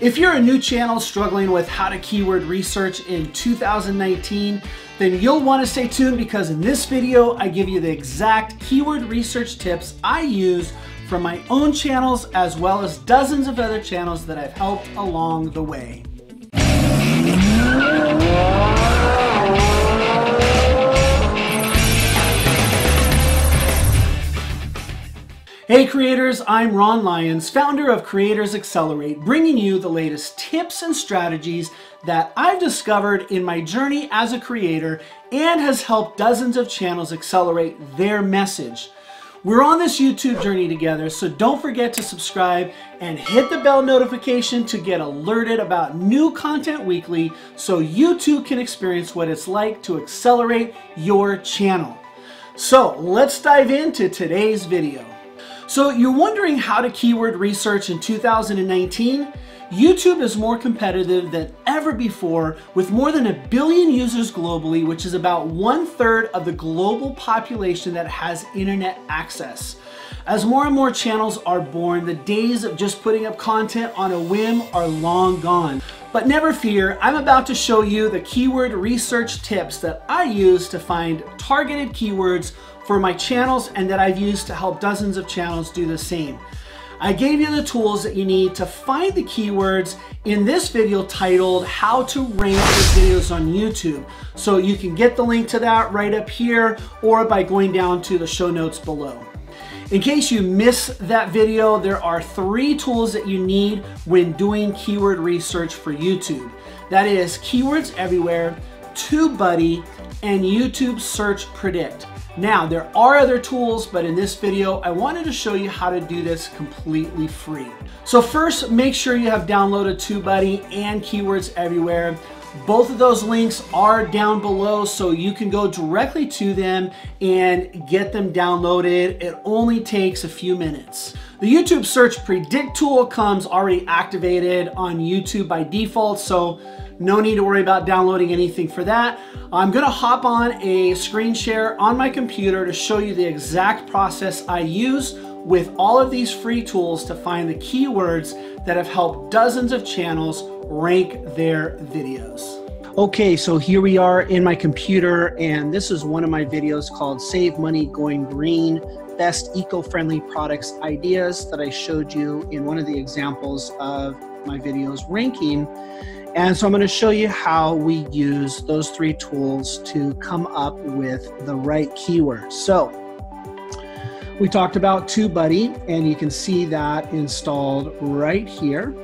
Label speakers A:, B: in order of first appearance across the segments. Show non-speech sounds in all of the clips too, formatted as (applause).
A: If you're a new channel struggling with how to keyword research in 2019, then you'll want to stay tuned because in this video, I give you the exact keyword research tips I use from my own channels as well as dozens of other channels that I've helped along the way. Hey creators, I'm Ron Lyons, founder of Creators Accelerate, bringing you the latest tips and strategies that I've discovered in my journey as a creator and has helped dozens of channels accelerate their message. We're on this YouTube journey together, so don't forget to subscribe and hit the bell notification to get alerted about new content weekly so you too can experience what it's like to accelerate your channel. So let's dive into today's video. So you're wondering how to keyword research in 2019? YouTube is more competitive than ever before with more than a billion users globally, which is about one third of the global population that has internet access. As more and more channels are born, the days of just putting up content on a whim are long gone. But never fear, I'm about to show you the keyword research tips that I use to find targeted keywords for my channels and that I've used to help dozens of channels do the same. I gave you the tools that you need to find the keywords in this video titled How to Rank Your Videos on YouTube. So you can get the link to that right up here or by going down to the show notes below. In case you miss that video, there are three tools that you need when doing keyword research for YouTube. That is Keywords Everywhere, TubeBuddy, and YouTube Search Predict. Now, there are other tools, but in this video, I wanted to show you how to do this completely free. So first, make sure you have downloaded TubeBuddy and Keywords Everywhere. Both of those links are down below, so you can go directly to them and get them downloaded. It only takes a few minutes. The YouTube Search Predict tool comes already activated on YouTube by default, so no need to worry about downloading anything for that. I'm gonna hop on a screen share on my computer to show you the exact process I use with all of these free tools to find the keywords that have helped dozens of channels rank their videos. Okay, so here we are in my computer, and this is one of my videos called Save Money Going Green Best Eco Friendly Products Ideas that I showed you in one of the examples of my videos ranking. And so I'm going to show you how we use those three tools to come up with the right keywords. So we talked about TubeBuddy, and you can see that installed right here.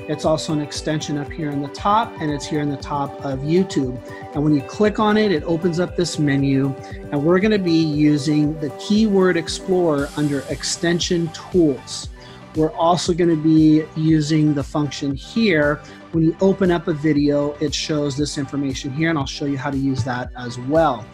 A: It's also an extension up here in the top, and it's here in the top of YouTube. And when you click on it, it opens up this menu, and we're going to be using the Keyword Explorer under Extension Tools. We're also going to be using the function here. When you open up a video, it shows this information here, and I'll show you how to use that as well.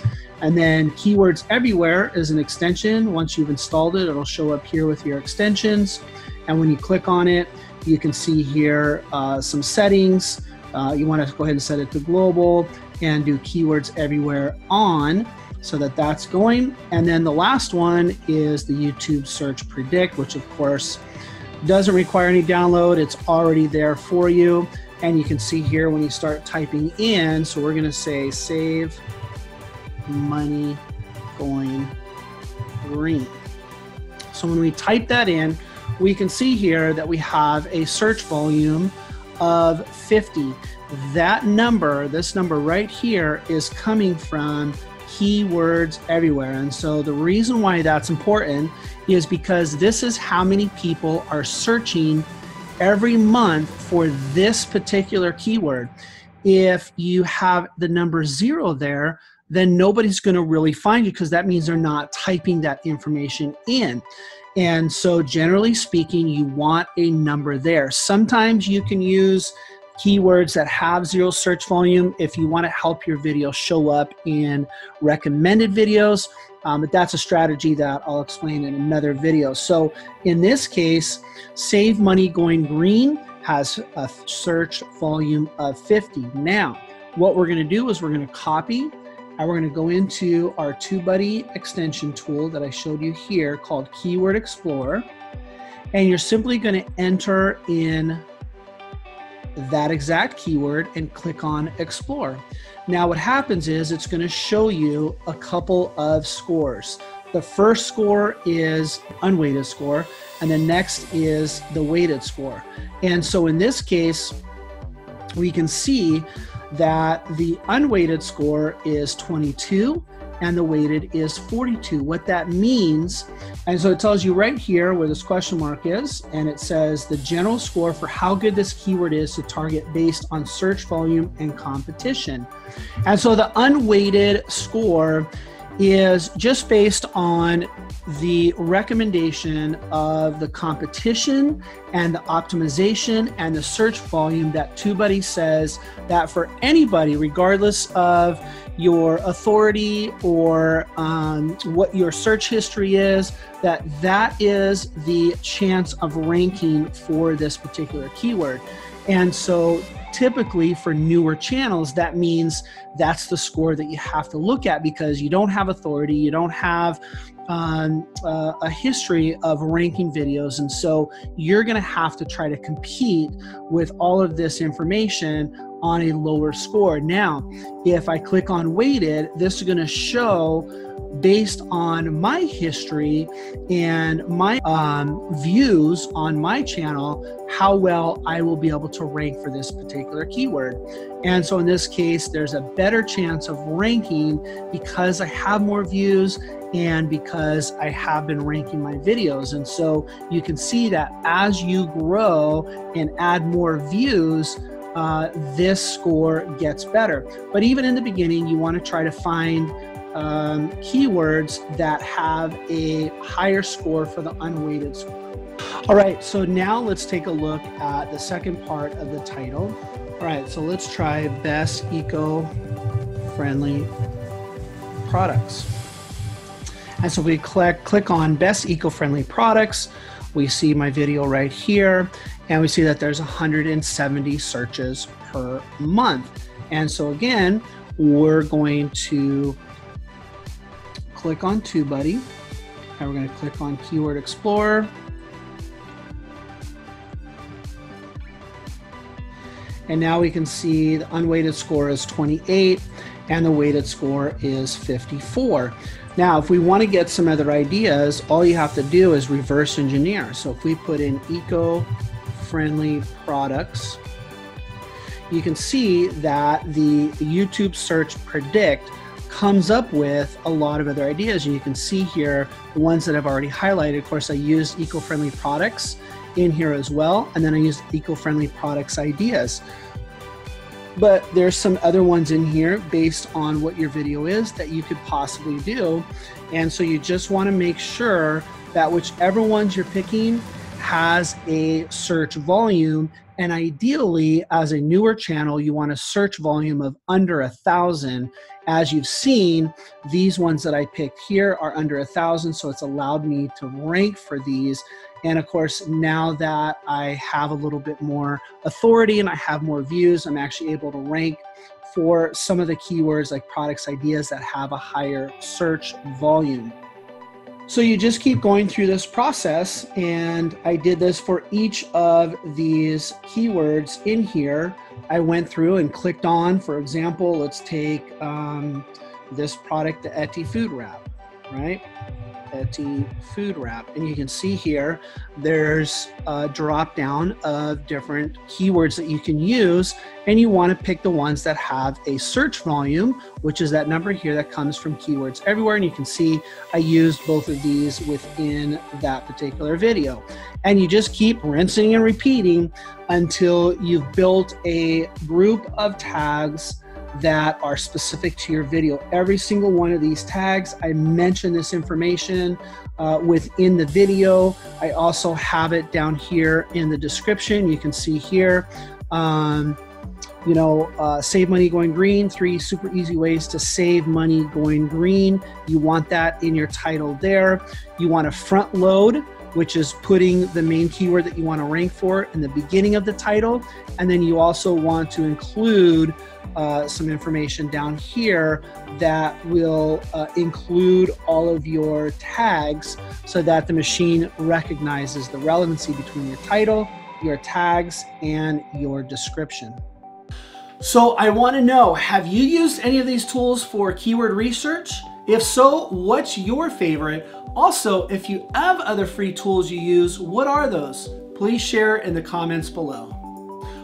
A: And then Keywords Everywhere is an extension. Once you've installed it, it'll show up here with your extensions. And when you click on it, you can see here uh, some settings. Uh, you want to go ahead and set it to global and do Keywords Everywhere on so that that's going. And then the last one is the YouTube Search Predict, which of course doesn't require any download. It's already there for you. And you can see here when you start typing in, so we're gonna say save money going green. So when we type that in, we can see here that we have a search volume of 50. That number, this number right here, is coming from keywords everywhere. And so the reason why that's important is because this is how many people are searching every month for this particular keyword. If you have the number zero there, then nobody's going to really find you because that means they're not typing that information in. And so, generally speaking, you want a number there. Sometimes you can use keywords that have zero search volume if you want to help your video show up in recommended videos. Um, but that's a strategy that I'll explain in another video. So in this case, Save Money Going Green has a search volume of 50. Now, what we're going to do is we're going to copy and we're going to go into our TubeBuddy extension tool that I showed you here called Keyword Explorer. And you're simply going to enter in that exact keyword and click on explore. Now what happens is it's going to show you a couple of scores. The first score is unweighted score and the next is the weighted score. And so in this case, we can see that the unweighted score is 22 and the weighted is 42. What that means, and so it tells you right here where this question mark is, and it says the general score for how good this keyword is to target based on search volume and competition. And so the unweighted score is just based on the recommendation of the competition and the optimization and the search volume that TubeBuddy says that for anybody, regardless of your authority or um, what your search history is, that that is the chance of ranking for this particular keyword. And so typically for newer channels, that means that's the score that you have to look at because you don't have authority, you don't have um, uh, a history of ranking videos. And so you're going to have to try to compete with all of this information on a lower score. Now, if I click on weighted, this is going to show based on my history and my um, views on my channel how well I will be able to rank for this particular keyword. And so in this case, there's a better chance of ranking because I have more views and because I have been ranking my videos. And so you can see that as you grow and add more views, uh, this score gets better. But even in the beginning, you want to try to find um, keywords that have a higher score for the unweighted score. All right, so now let's take a look at the second part of the title. All right, so let's try best eco-friendly products. And so we click, click on best eco-friendly products. We see my video right here, and we see that there's 170 searches per month. And so again, we're going to click on TubeBuddy, and we're going to click on Keyword Explorer. And now we can see the unweighted score is 28 and the weighted score is 54. Now, if we want to get some other ideas, all you have to do is reverse engineer. So if we put in eco-friendly products, you can see that the YouTube search predict comes up with a lot of other ideas. And you can see here the ones that I've already highlighted. Of course, I used eco-friendly products in here as well. And then I used eco-friendly products ideas. But there's some other ones in here based on what your video is that you could possibly do. And so you just want to make sure that whichever ones you're picking has a search volume and ideally, as a newer channel, you want a search volume of under a thousand. As you've seen, these ones that I picked here are under a thousand, so it's allowed me to rank for these. And of course, now that I have a little bit more authority and I have more views, I'm actually able to rank for some of the keywords like products ideas that have a higher search volume. So you just keep going through this process, and I did this for each of these keywords in here. I went through and clicked on, for example, let's take um, this product, the Eti Food Wrap, right? Eti food wrap. And you can see here, there's a drop down of different keywords that you can use. And you want to pick the ones that have a search volume, which is that number here that comes from keywords everywhere. And you can see I used both of these within that particular video. And you just keep rinsing and repeating until you've built a group of tags that are specific to your video. Every single one of these tags, I mention this information uh, within the video. I also have it down here in the description. You can see here, um, you know, uh, save money going green, three super easy ways to save money going green. You want that in your title there. You want to front load which is putting the main keyword that you want to rank for in the beginning of the title. And then you also want to include uh, some information down here that will uh, include all of your tags so that the machine recognizes the relevancy between your title your tags and your description. So I want to know, have you used any of these tools for keyword research? If so, what's your favorite? Also, if you have other free tools you use, what are those? Please share in the comments below.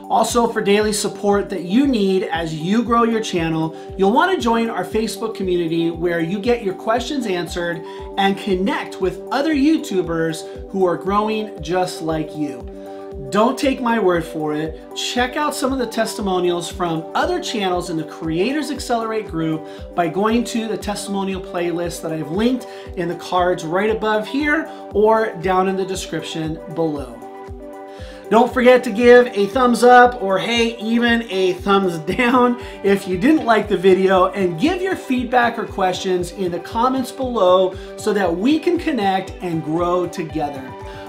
A: Also, for daily support that you need as you grow your channel, you'll want to join our Facebook community where you get your questions answered and connect with other YouTubers who are growing just like you. Don't take my word for it. Check out some of the testimonials from other channels in the Creators Accelerate group by going to the testimonial playlist that I've linked in the cards right above here or down in the description below. Don't forget to give a thumbs up or hey, even a thumbs (laughs) down if you didn't like the video and give your feedback or questions in the comments below so that we can connect and grow together.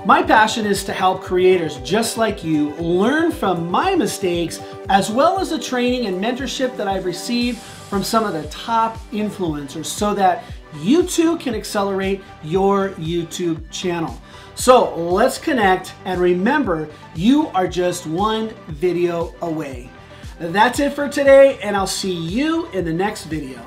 A: My passion is to help creators just like you learn from my mistakes as well as the training and mentorship that I've received from some of the top influencers so that you too can accelerate your YouTube channel. So let's connect and remember, you are just one video away. That's it for today and I'll see you in the next video.